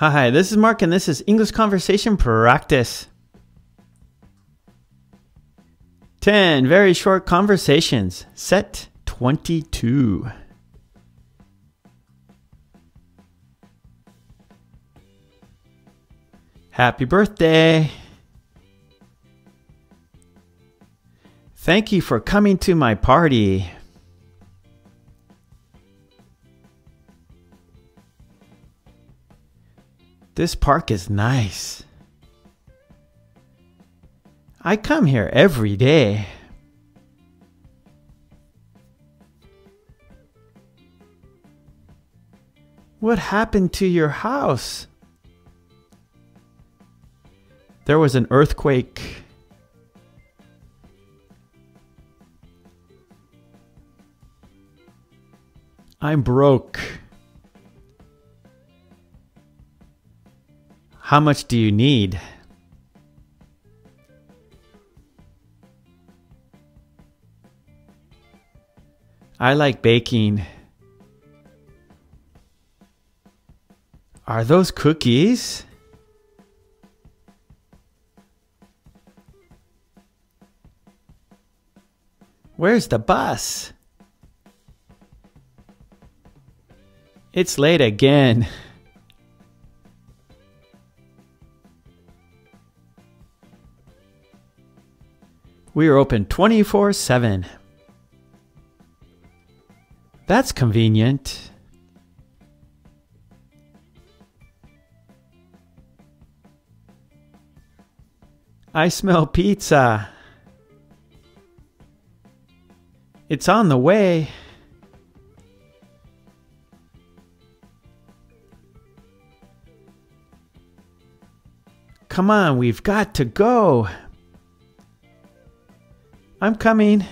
Hi, this is Mark, and this is English Conversation Practice. 10 very short conversations. Set 22. Happy birthday! Thank you for coming to my party. This park is nice. I come here every day. What happened to your house? There was an earthquake. I'm broke. How much do you need? I like baking. Are those cookies? Where's the bus? It's late again. We are open 24 7. That's convenient. I smell pizza. It's on the way. Come on, we've got to go. I'm coming.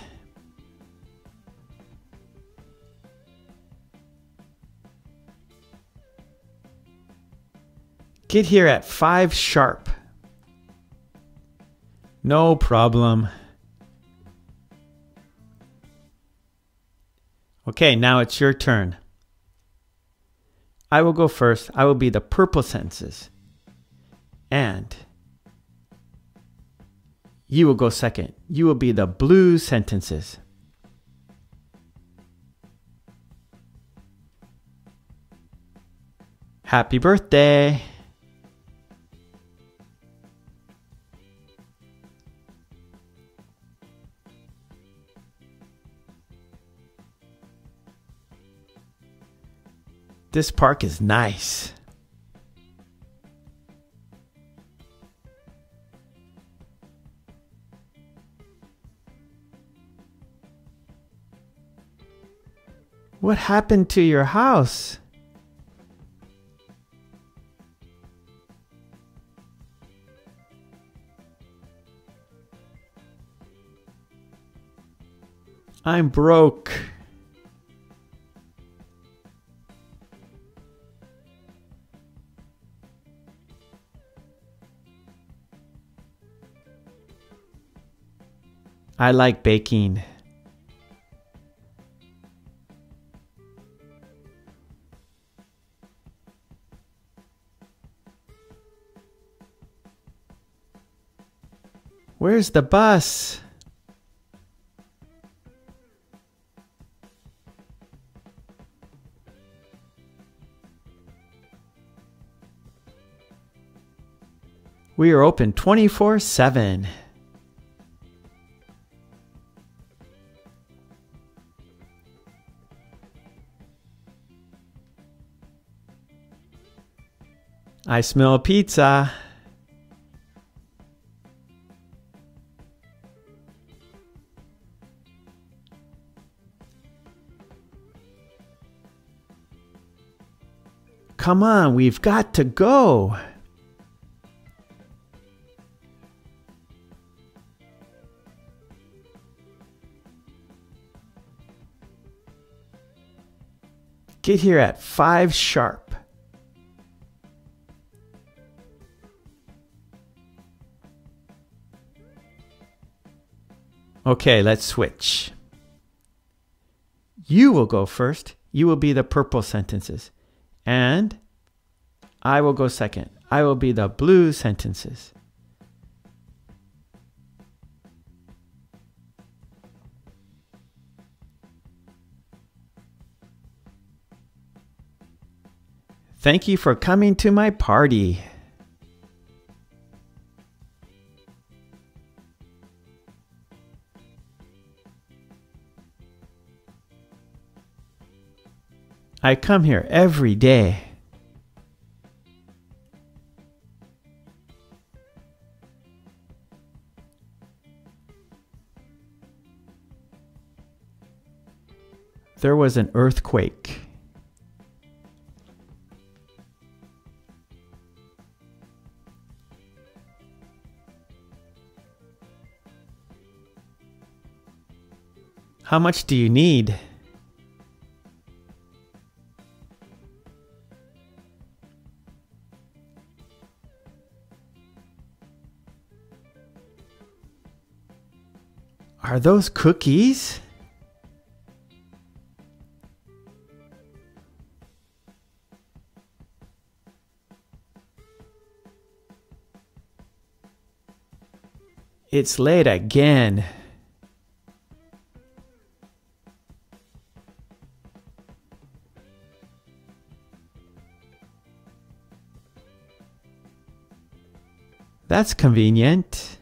Get here at 5 sharp. No problem. Okay, now it's your turn. I will go first. I will be the purple sentences. And you will go second. You will be the blue sentences. Happy birthday! This park is nice. What happened to your house? I'm broke. I like baking. Where's the bus? We are open 24 7. I smell pizza. Come on, we've got to go. Get here at 5 sharp. Okay, let's switch. You will go first. You will be the purple sentences. And I will go second. I will be the blue sentences. Thank you for coming to my party. I come here every day. There was an earthquake. How much do you need? Are those cookies? It's late again. That's convenient.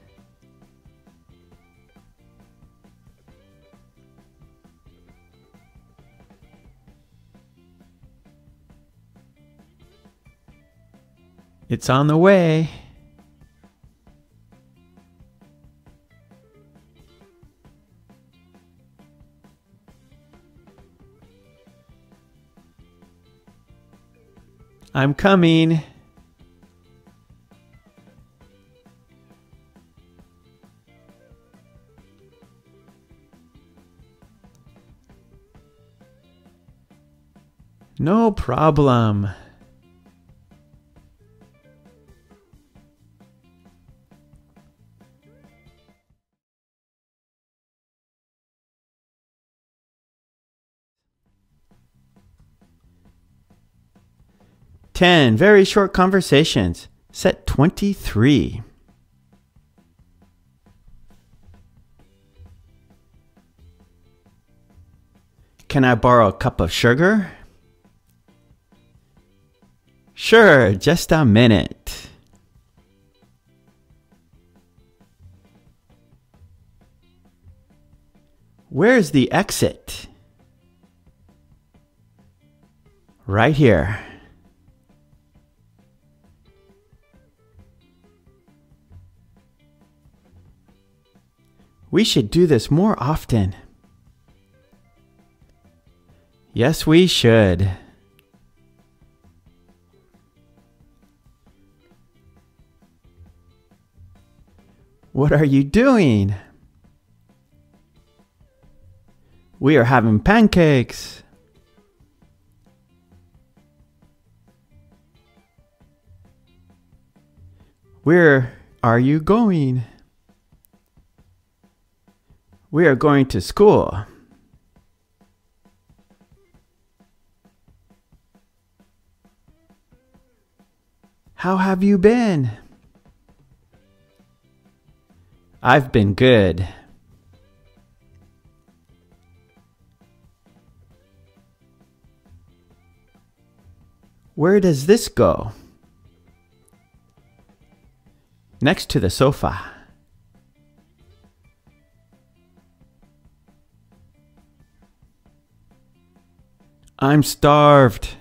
It's on the way. I'm coming. No problem. Ten very short conversations. Set 23. Can I borrow a cup of sugar? Sure, just a minute. Where's the exit? Right here. We should do this more often. Yes, we should. What are you doing? We are having pancakes. Where are you going? We are going to school. How have you been? I've been good. Where does this go? Next to the sofa. I'm starved.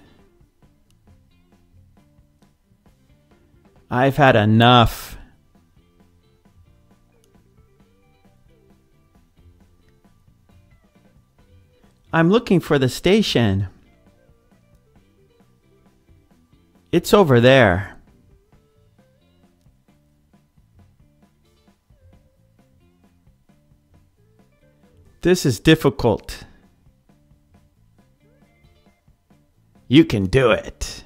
I've had enough. I'm looking for the station. It's over there. This is difficult. You can do it.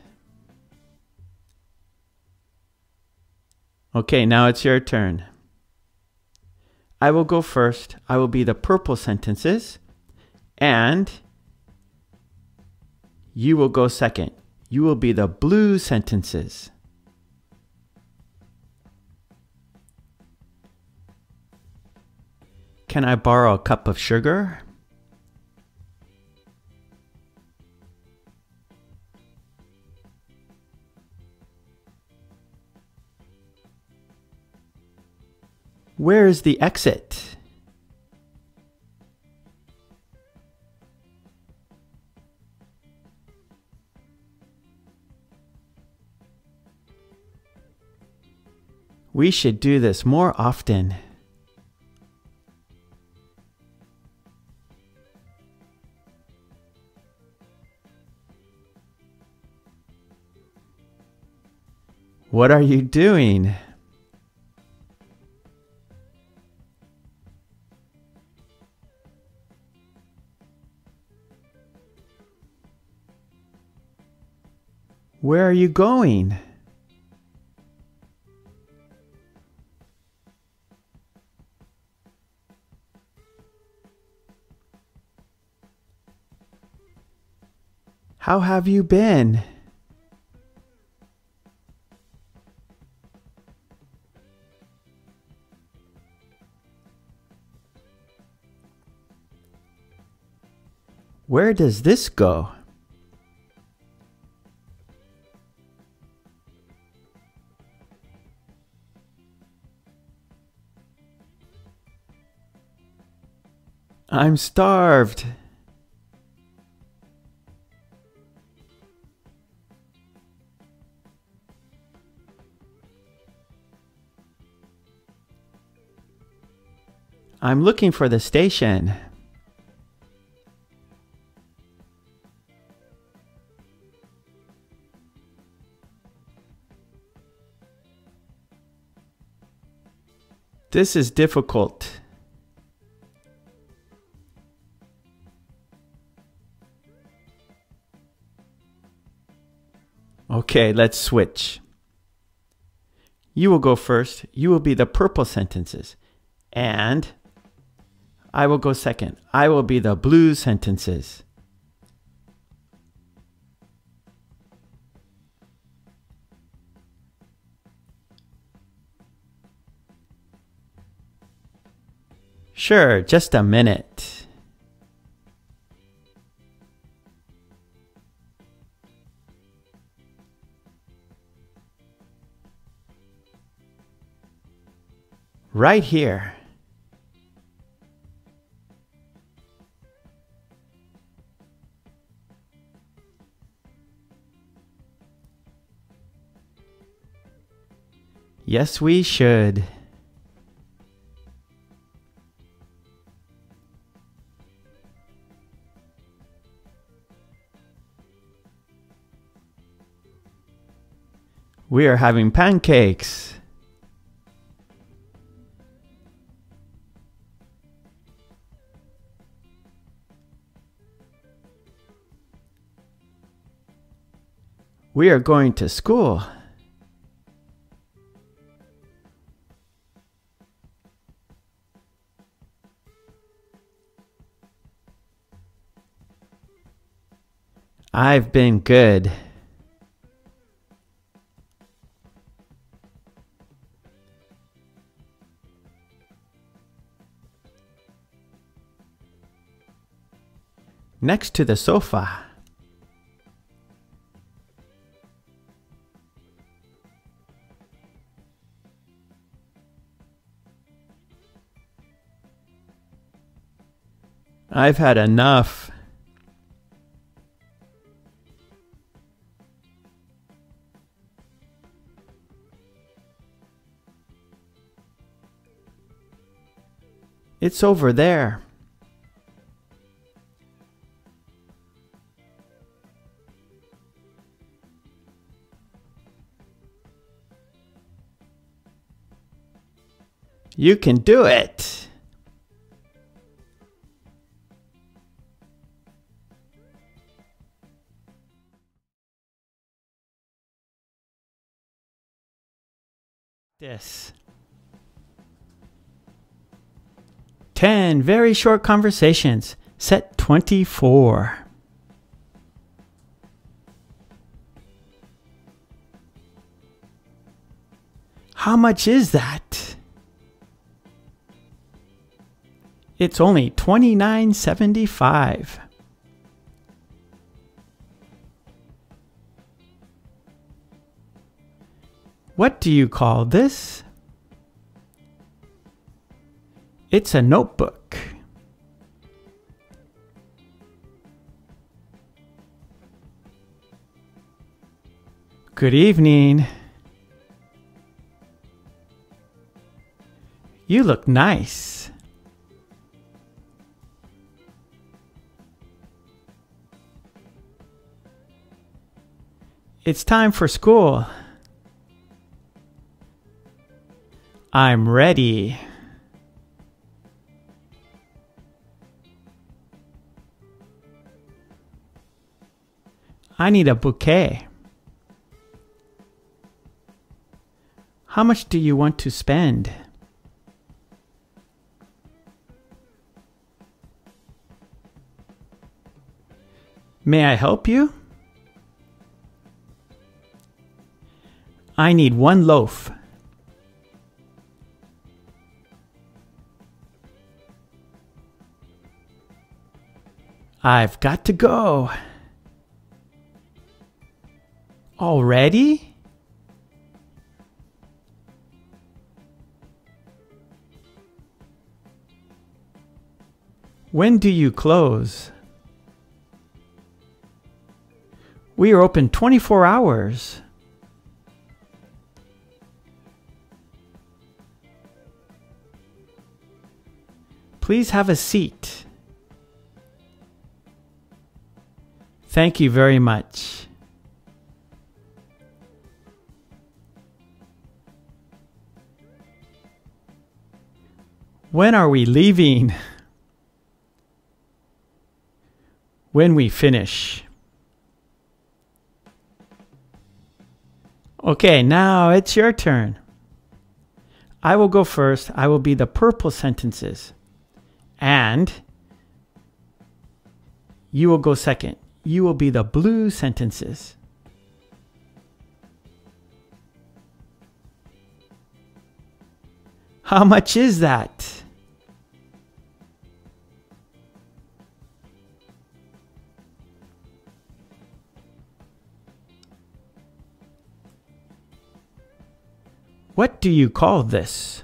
Okay, now it's your turn. I will go first. I will be the purple sentences. And you will go second. You will be the blue sentences. Can I borrow a cup of sugar? Where is the exit? We should do this more often. What are you doing? Where are you going? How have you been? Where does this go? I'm starved. I'm looking for the station. This is difficult. Okay, let's switch. You will go first. You will be the purple sentences. And I will go second. I will be the blue sentences. Sure, just a minute. Right here. Yes, we should. We are having pancakes. We are going to school. I've been good. Next to the sofa. I've had enough. It's over there. You can do it. This. 10 very short conversations. Set 24. How much is that? It's only $29.75. What do you call this? It's a notebook. Good evening. You look nice. It's time for school. I'm ready. I need a bouquet. How much do you want to spend? May I help you? I need one loaf. I've got to go. Already? When do you close? We are open 24 hours. Please have a seat. Thank you very much. When are we leaving? When we finish. Okay, now it's your turn. I will go first. I will be the purple sentences. And you will go second. You will be the blue sentences. How much is that? What do you call this?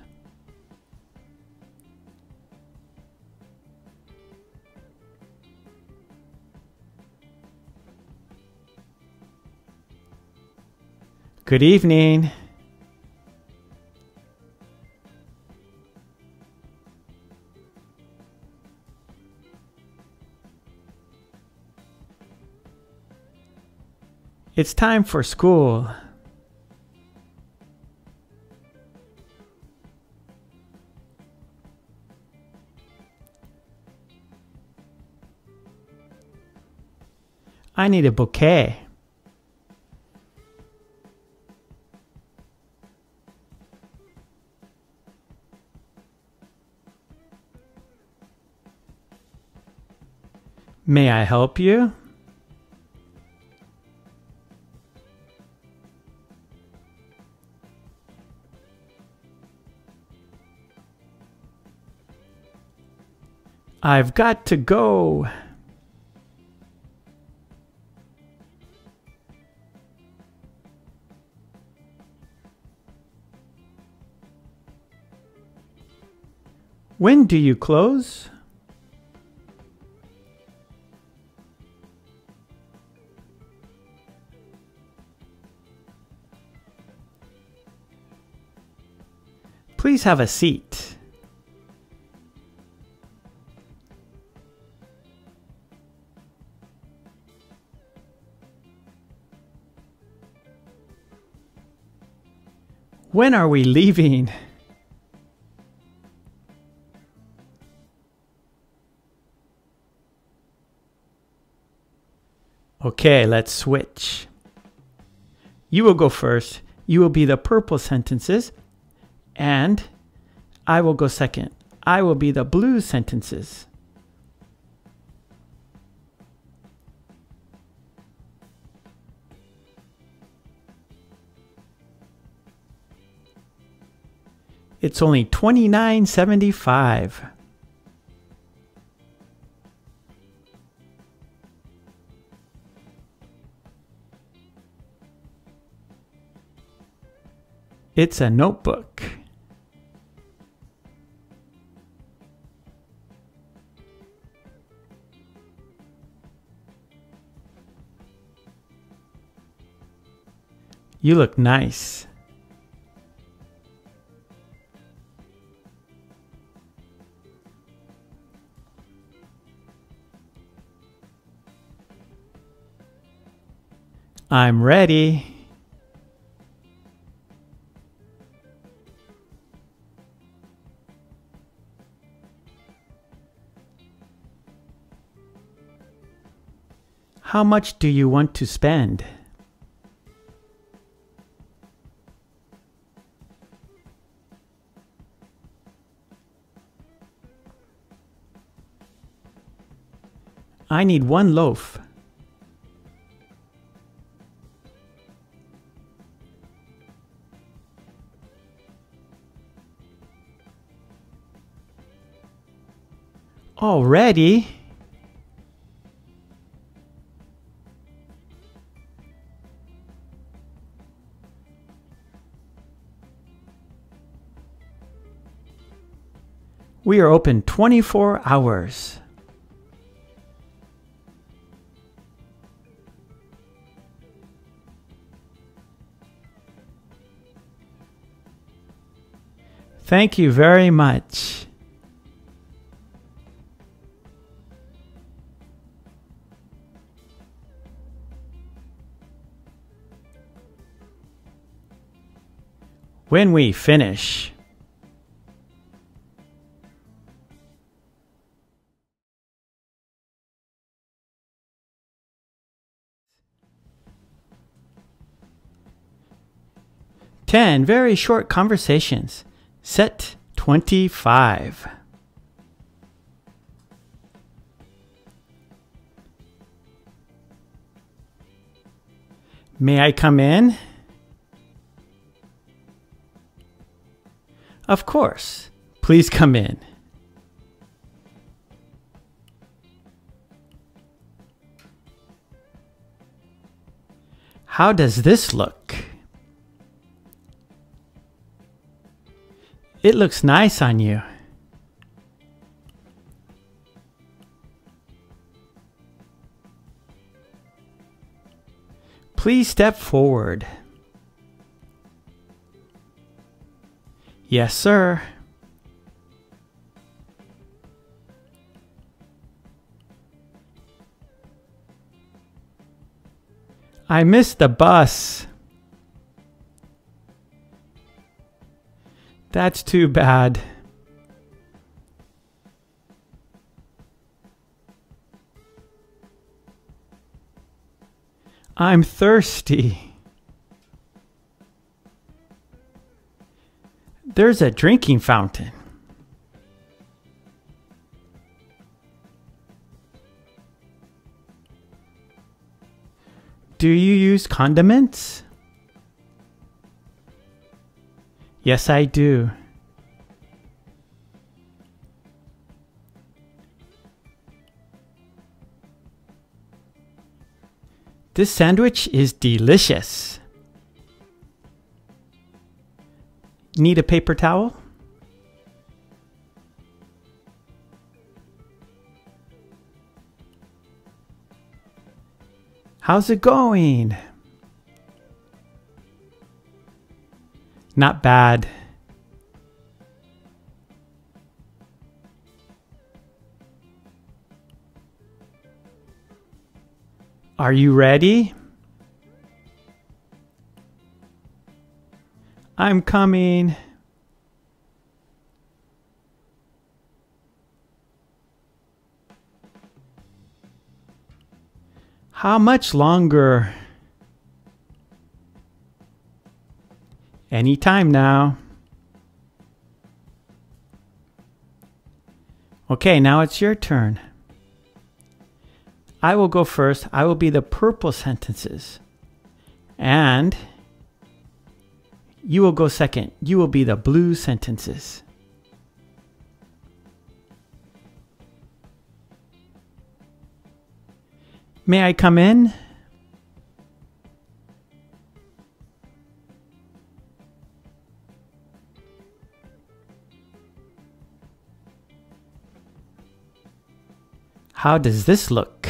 Good evening. It's time for school. I need a bouquet. May I help you? I've got to go. When do you close? Please have a seat. When are we leaving? Okay, let's switch. You will go first. You will be the purple sentences, And I will go second. I will be the blue sentences. It's only twenty nine seventy five. It's a notebook. You look nice. I'm ready. How much do you want to spend? I need one loaf. Already? We are open 24 hours. Thank you very much. When we finish, Ten very short conversations. Set 25. May I come in? Of course. Please come in. How does this look? It looks nice on you. Please step forward. Yes, sir. I missed the bus. That's too bad. I'm thirsty. There's a drinking fountain. Do you use condiments? Yes, I do. This sandwich is delicious. Need a paper towel? How's it going? Not bad. Are you ready? I'm coming. How much longer? Anytime now. Okay, now it's your turn. I will go first. I will be the purple sentences. And you will go second. You will be the blue sentences. May I come in? How does this look?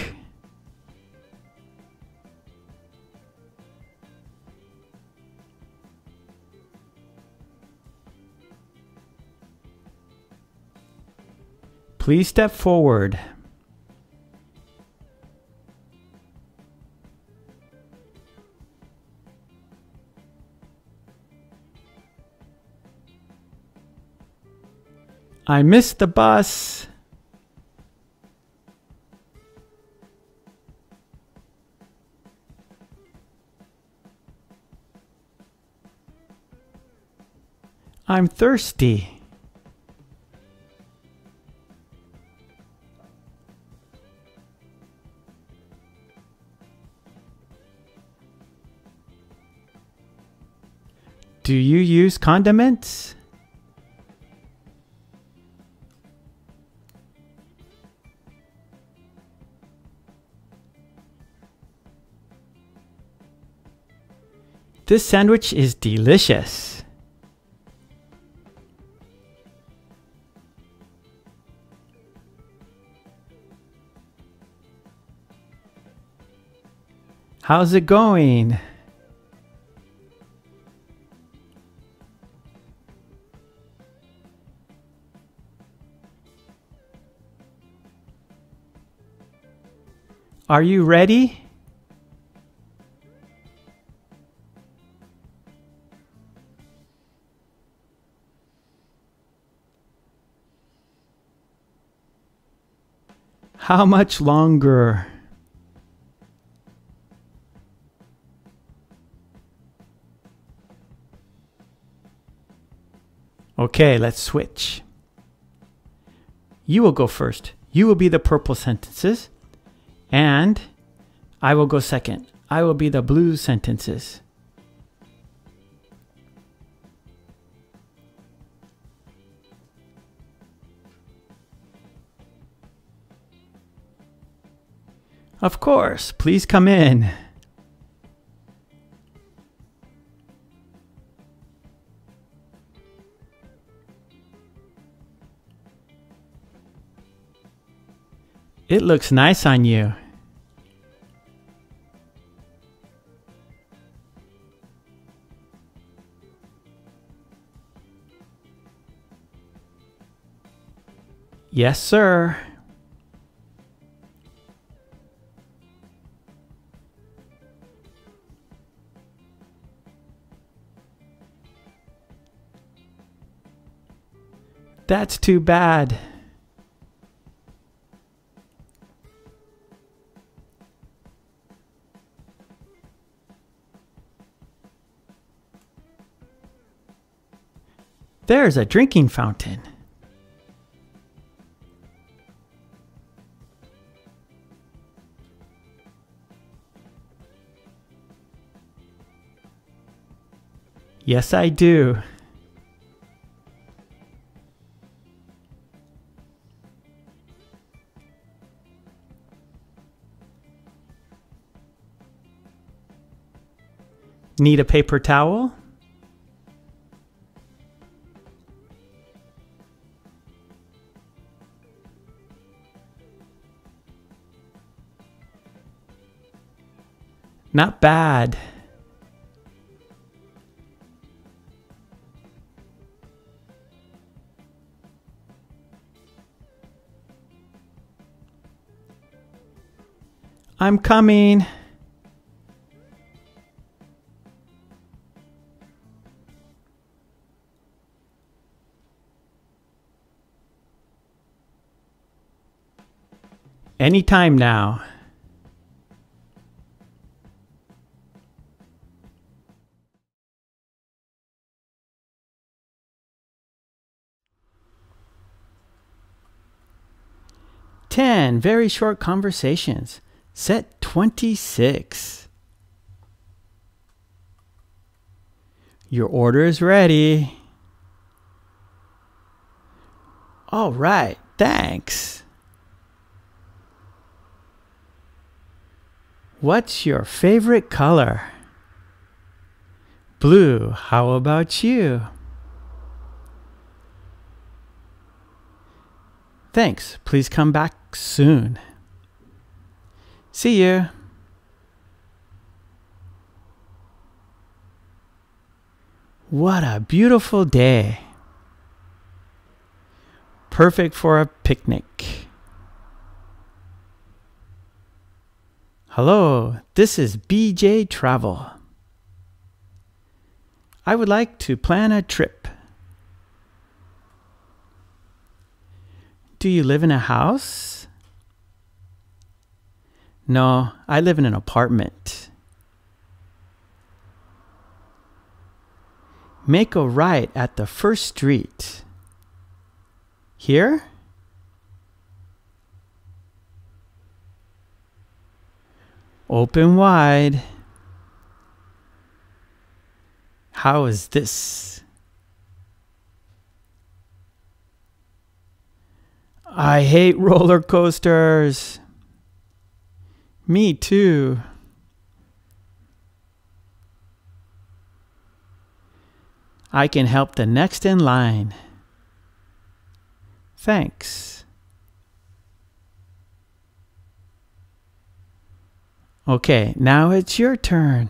Please step forward. I missed the bus. I'm thirsty. Do you use condiments? This sandwich is delicious. How's it going? Are you ready? How much longer? Okay, let's switch. You will go first. You will be the purple sentences. And I will go second. I will be the blue sentences. Of course, please come in. It looks nice on you. Yes, sir. That's too bad. There's a drinking fountain. Yes, I do. Need a paper towel? Not bad. I'm coming. Anytime now. 10 very short conversations. Set 26. Your order is ready. All right, thanks. What's your favorite color? Blue, how about you? Thanks, please come back soon. See you. What a beautiful day. Perfect for a picnic. Hello, this is BJ Travel. I would like to plan a trip. Do you live in a house? No, I live in an apartment. Make a right at the first street. Here? Open wide. How is this? I hate roller coasters. Me too. I can help the next in line. Thanks. Okay, now it's your turn.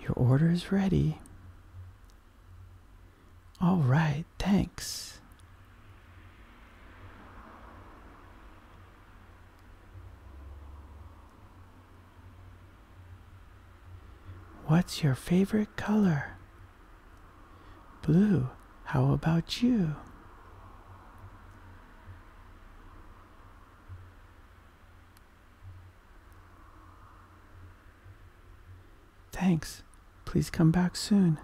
Your order is ready. All right, thanks. What's your favorite color? Blue. How about you? Thanks. Please come back soon.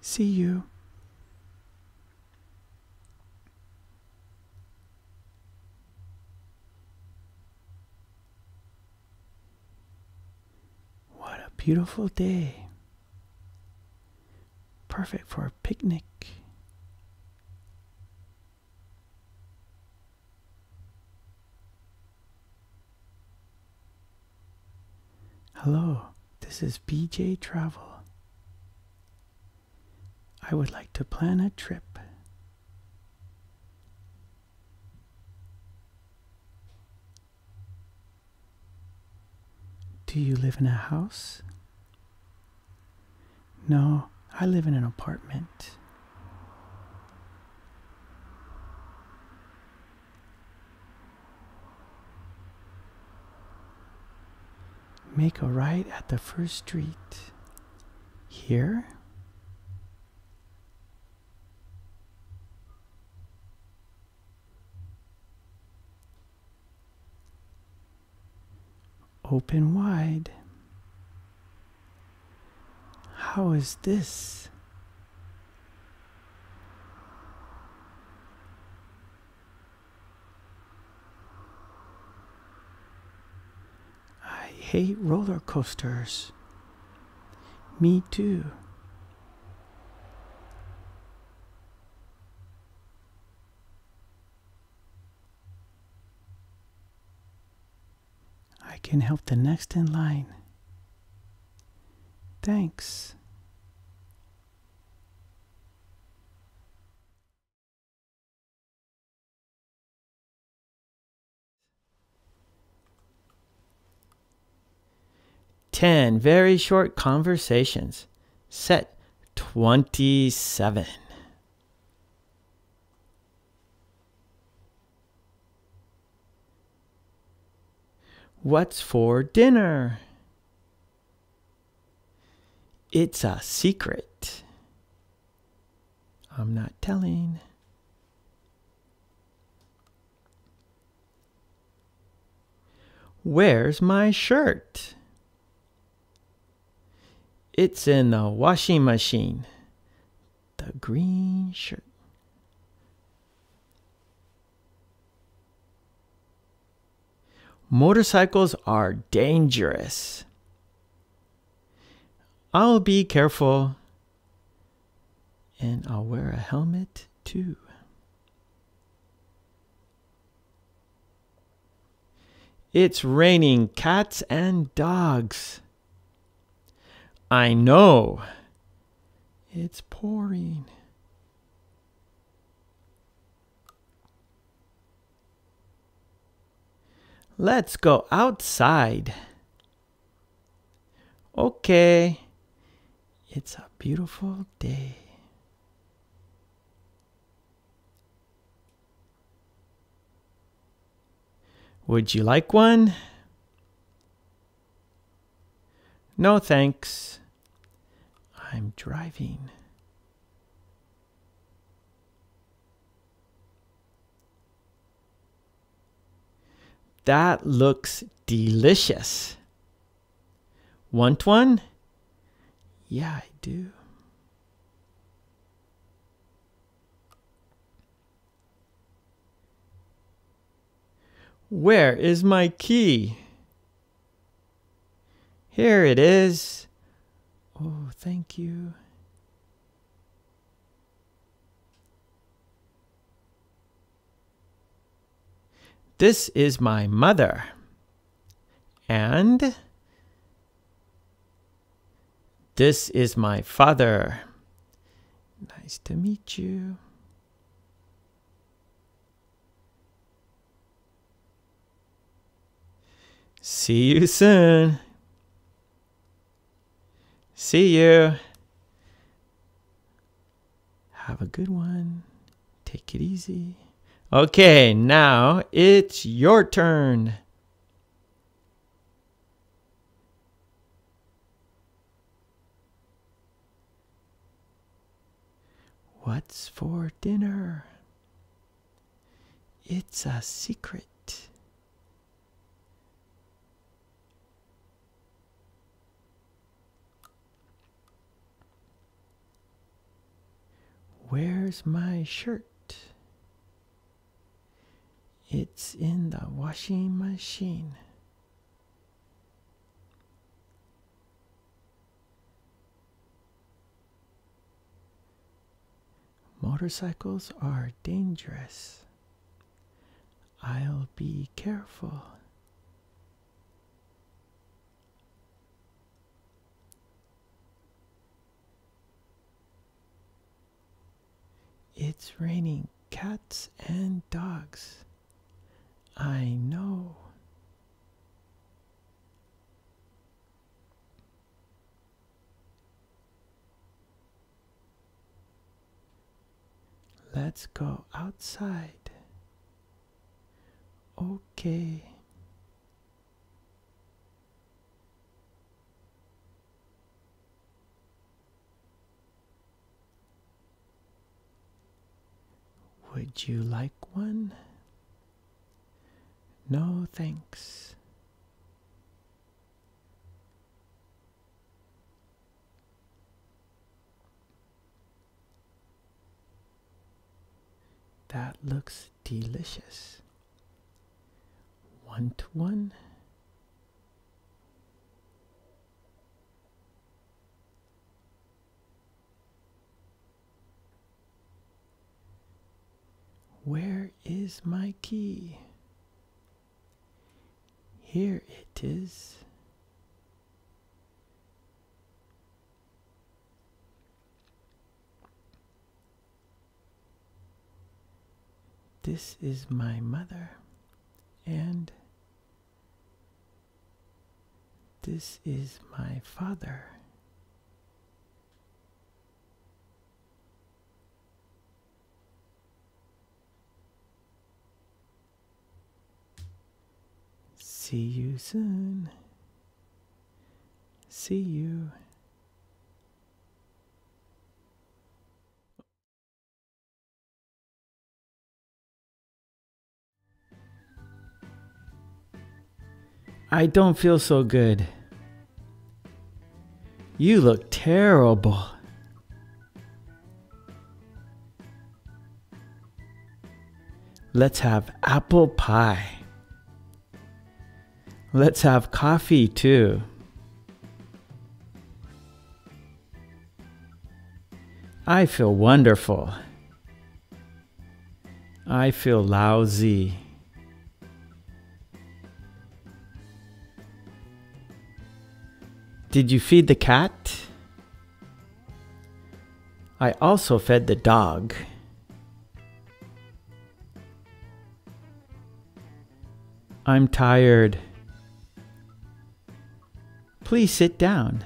See you. What a beautiful day. Perfect for a picnic. Hello, this is BJ Travel. I would like to plan a trip. Do you live in a house? No, I live in an apartment. Make a right at the first street. Here? Open wide. How is this? I hate roller coasters. Me too. I can help the next in line. Thanks. Ten very short conversations. Set 27. What's for dinner? It's a secret. I'm not telling. Where's my shirt? It's in the washing machine. The green shirt. Motorcycles are dangerous. I'll be careful. And I'll wear a helmet too. It's raining cats and dogs. I know. It's pouring. Let's go outside. Okay. It's a beautiful day. Would you like one? No, thanks. I'm driving. That looks delicious. Want one? Yeah, I do. Where is my key? Here it is. Oh, thank you. This is my mother. And this is my father. Nice to meet you. See you soon. See you. Have a good one. Take it easy. Okay, now it's your turn. What's for dinner? It's a secret. Where's my shirt? It's in the washing machine. Motorcycles are dangerous. I'll be careful. It's raining cats and dogs. I know. Let's go outside. Okay. Would you like one? No, thanks. That looks delicious. Want one? Where is my key? Here it is. This is my mother, and this is my father. See you soon. See you. I don't feel so good. You look terrible. Let's have apple pie. Let's have coffee too. I feel wonderful. I feel lousy. Did you feed the cat? I also fed the dog. I'm tired. Please sit down.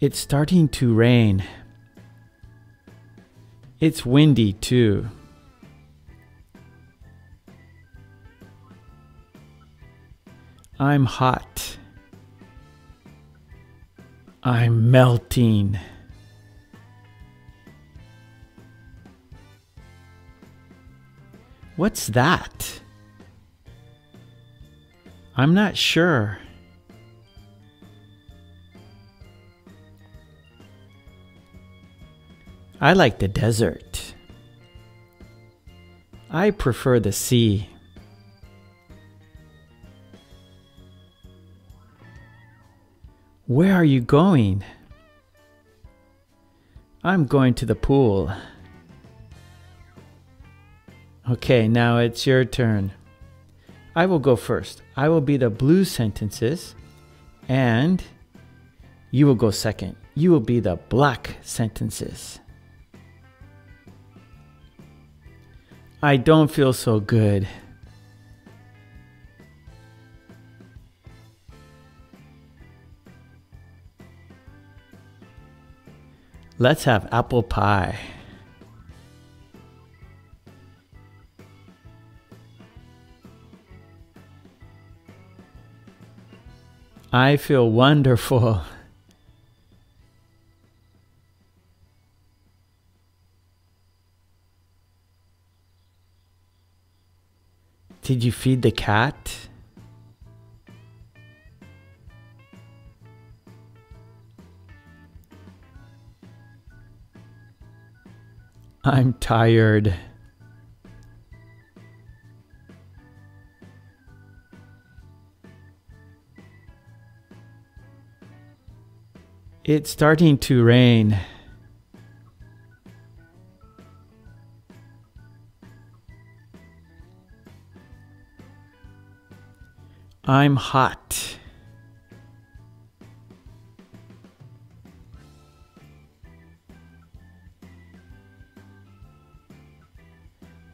It's starting to rain. It's windy too. I'm hot. I'm melting. What's that? I'm not sure. I like the desert. I prefer the sea. Where are you going? I'm going to the pool. Okay, now it's your turn. I will go first. I will be the blue sentences, and you will go second. You will be the black sentences. I don't feel so good. Let's have apple pie. I feel wonderful. Did you feed the cat? I'm tired. It's starting to rain. I'm hot.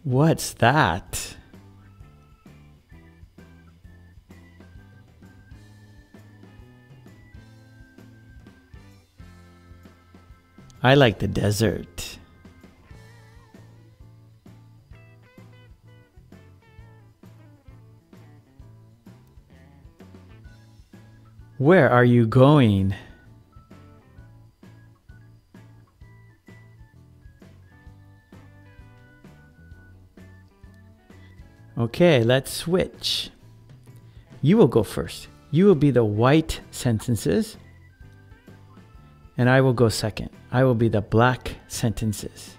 What's that? I like the desert. Where are you going? Okay, let's switch. You will go first. You will be the white sentences, and I will go second. I will be the black sentences.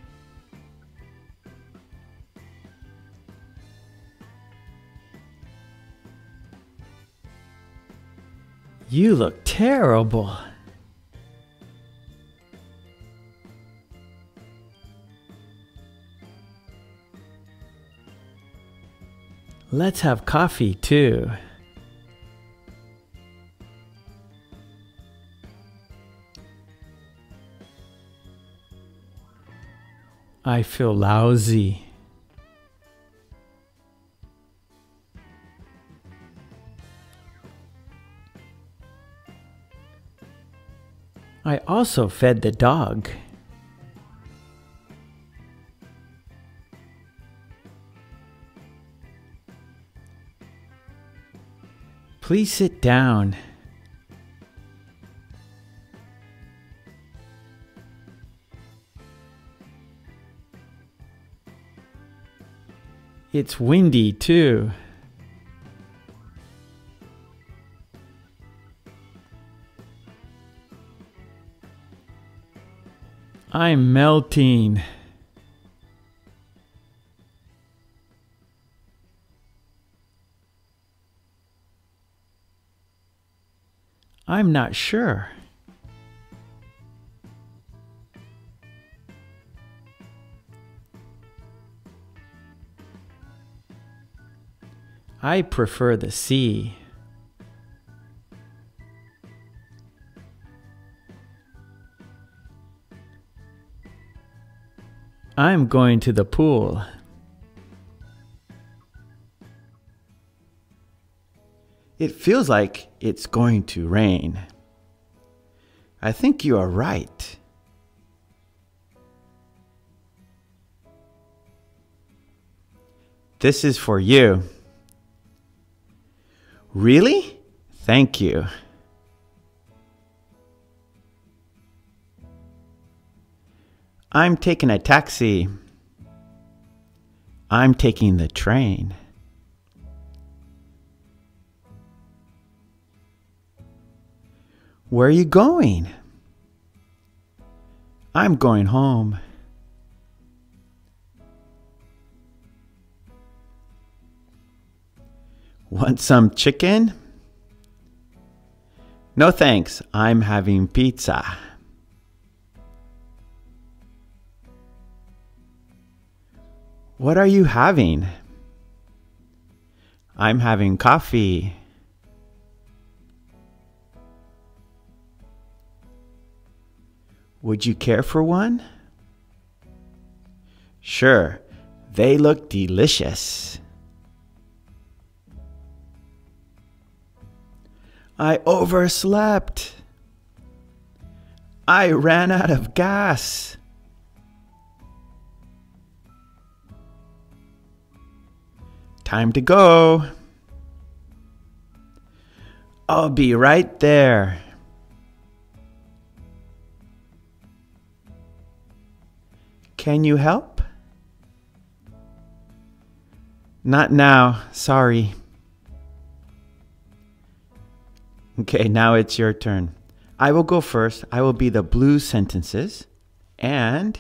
You look terrible. Let's have coffee too. I feel lousy. I also fed the dog. Please sit down. It's windy too. I'm melting. I'm not sure. I prefer the sea. I'm going to the pool. It feels like it's going to rain. I think you are right. This is for you. Really? Thank you. I'm taking a taxi. I'm taking the train. Where are you going? I'm going home. Want some chicken? No thanks, I'm having pizza. What are you having? I'm having coffee. Would you care for one? Sure, they look delicious. I overslept. I ran out of gas. Time to go. I'll be right there. Can you help? Not now, sorry. Okay, now it's your turn. I will go first. I will be the blue sentences. And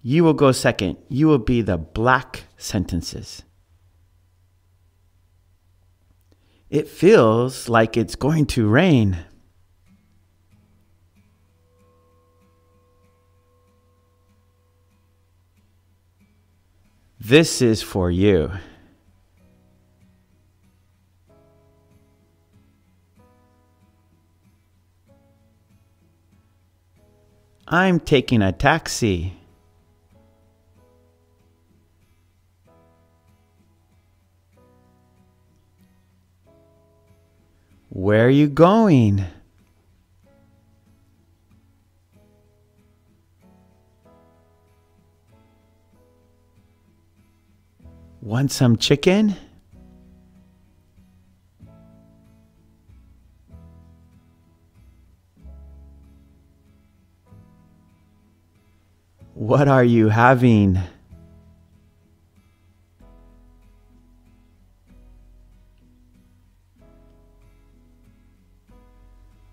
you will go second. You will be the black sentences. It feels like it's going to rain. This is for you. I'm taking a taxi. Where are you going? Want some chicken? What are you having?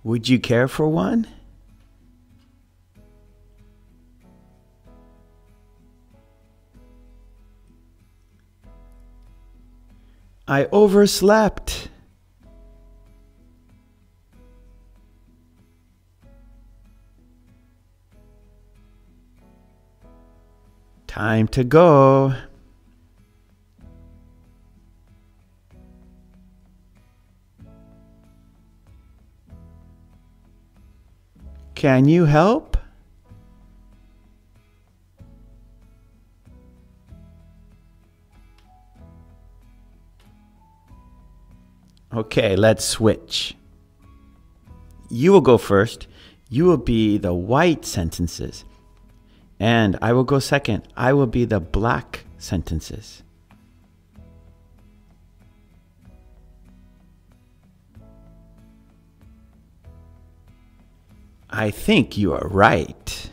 Would you care for one? I overslept. Time to go. Can you help? Okay, let's switch. You will go first. You will be the white sentences. And I will go second. I will be the black sentences. I think you are right.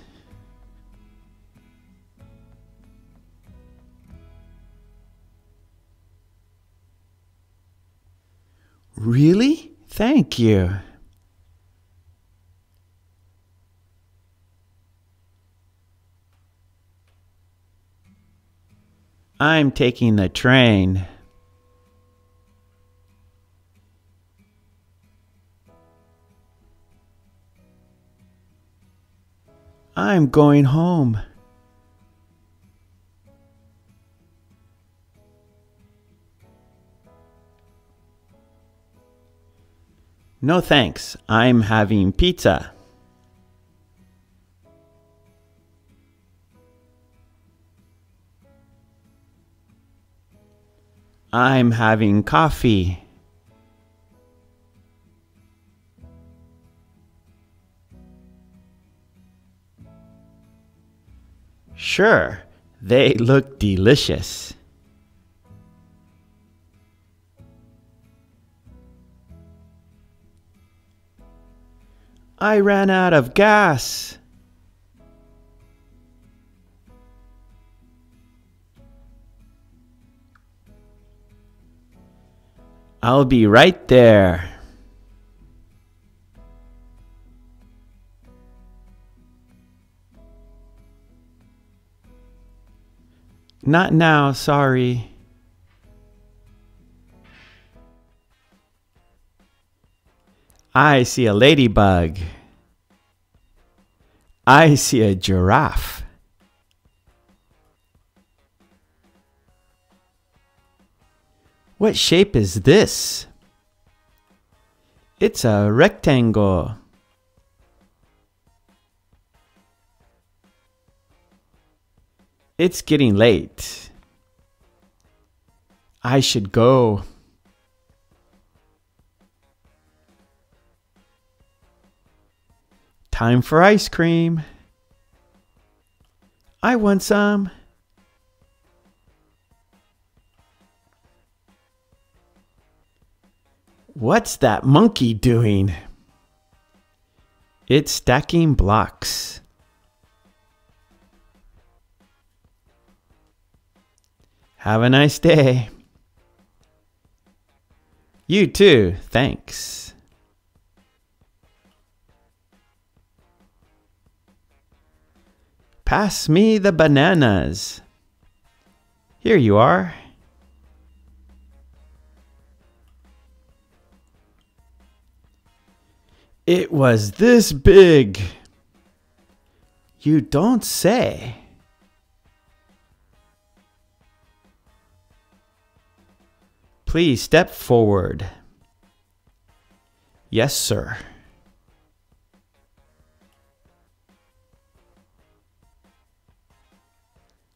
Really? Thank you. I'm taking the train. I'm going home. No thanks, I'm having pizza. I'm having coffee. Sure, they look delicious. I ran out of gas. I'll be right there. Not now, sorry. I see a ladybug. I see a giraffe. What shape is this? It's a rectangle. It's getting late. I should go. Time for ice cream. I want some. What's that monkey doing? It's stacking blocks. Have a nice day. You too, thanks. Pass me the bananas. Here you are. It was this big. You don't say. Please step forward. Yes, sir.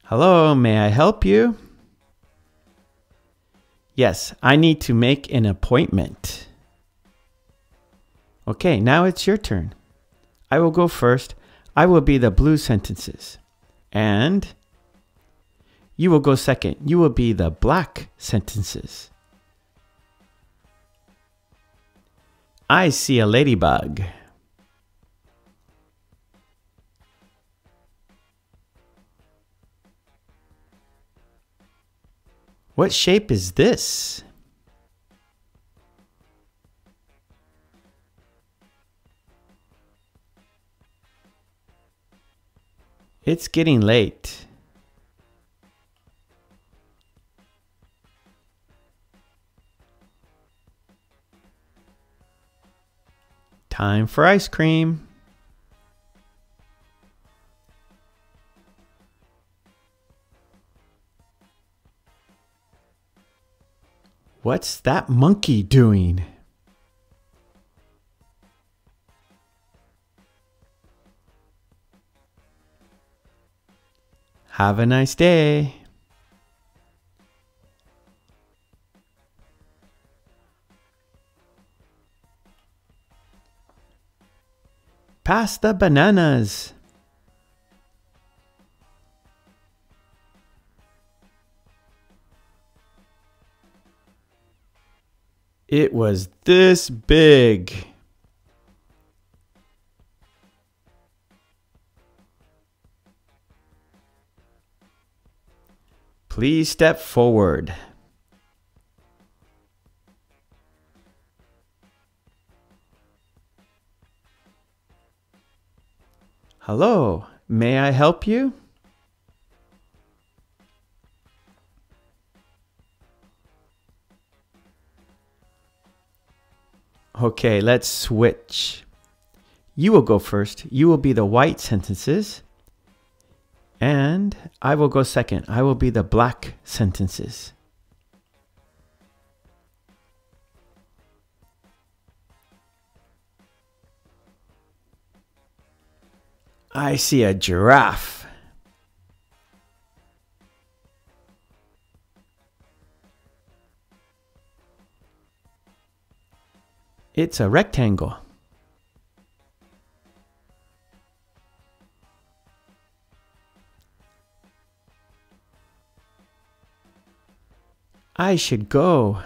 Hello, may I help you? Yes, I need to make an appointment. Okay, now it's your turn. I will go first. I will be the blue sentences. And you will go second. You will be the black sentences. I see a ladybug. What shape is this? It's getting late. Time for ice cream. What's that monkey doing? Have a nice day. Pass the bananas. It was this big. Please step forward. Hello, may I help you? Okay, let's switch. You will go first. You will be the white sentences, and I will go second. I will be the black sentences. I see a giraffe. It's a rectangle. I should go.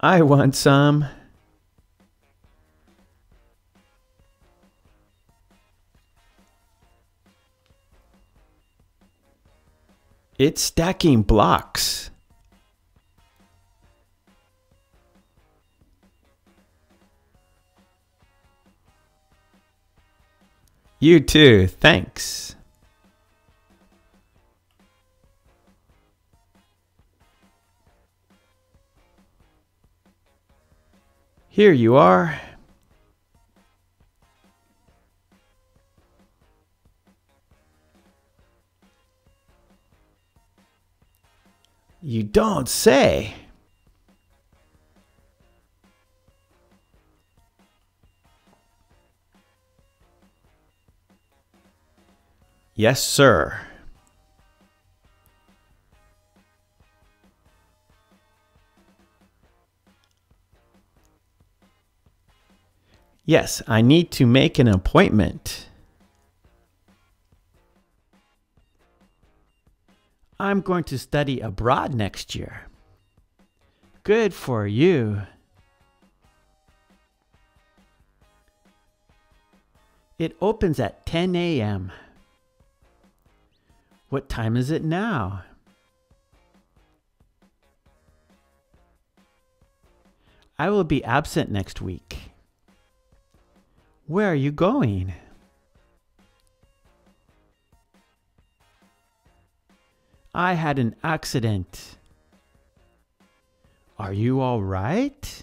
I want some. It's stacking blocks. You too. Thanks. Here you are. You don't say. Yes, sir. Yes, I need to make an appointment. I'm going to study abroad next year. Good for you. It opens at 10 a.m. What time is it now? I will be absent next week. Where are you going? I had an accident. Are you all right?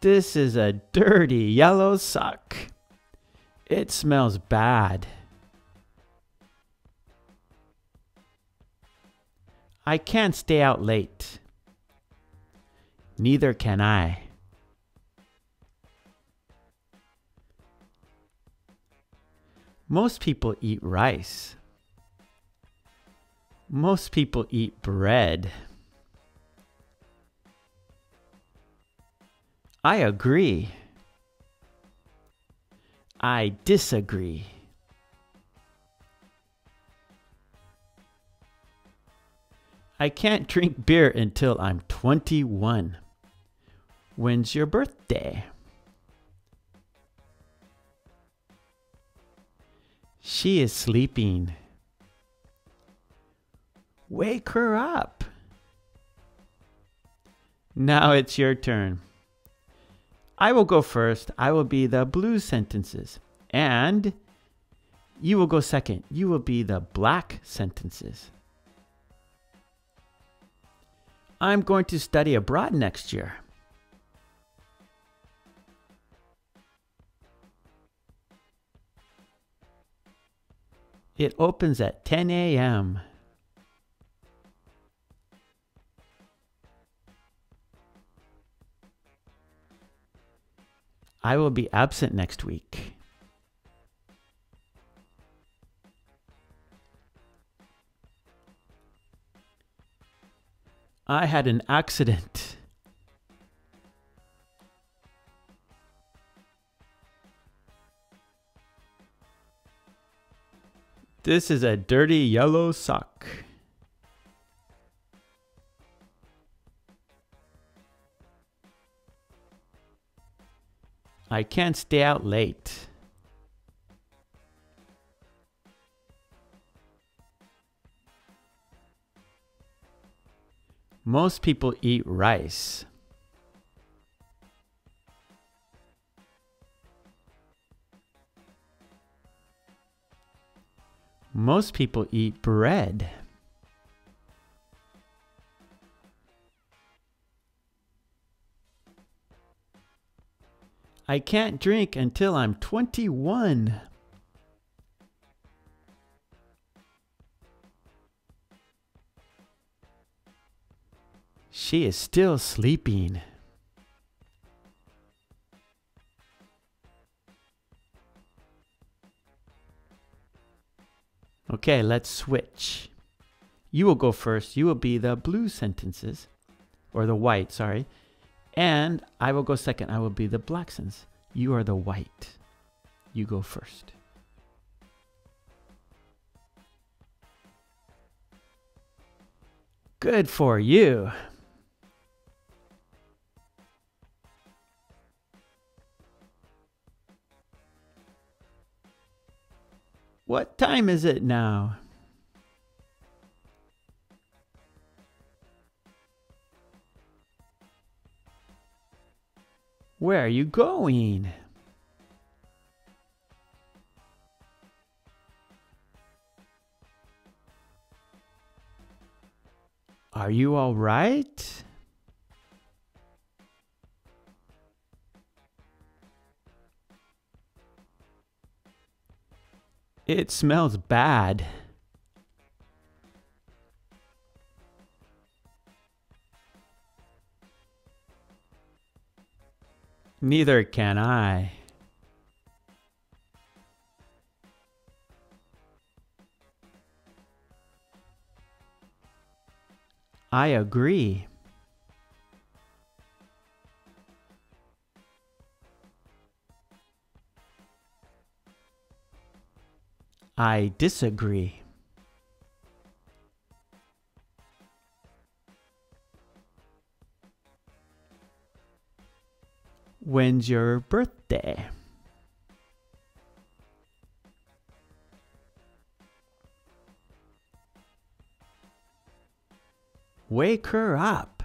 This is a dirty yellow sock. It smells bad. I can't stay out late. Neither can I. Most people eat rice. Most people eat bread. I agree. I disagree. I can't drink beer until I'm 21. When's your birthday? She is sleeping. Wake her up. Now it's your turn. I will go first. I will be the blue sentences. And you will go second. You will be the black sentences. I'm going to study abroad next year. It opens at 10 a.m. I will be absent next week. I had an accident. This is a dirty yellow sock. I can't stay out late. Most people eat rice. Most people eat bread. I can't drink until I'm 21. She is still sleeping. Okay, let's switch. You will go first. You will be the blue sentences, or the white, sorry. And I will go second. I will be the black sentence. You are the white. You go first. Good for you. What time is it now? Where are you going? Are you all right? It smells bad. Neither can I. I agree. I disagree. When's your birthday? Wake her up.